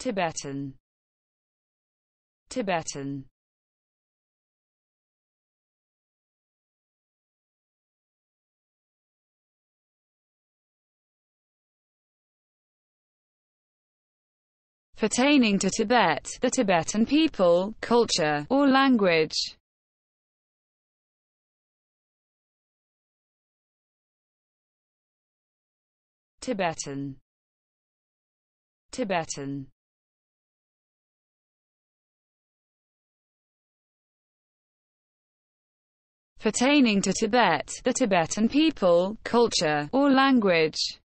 Tibetan. Tibetan. Pertaining to Tibet, the Tibetan people, culture, or language. Tibetan. Tibetan pertaining to Tibet, the Tibetan people, culture, or language.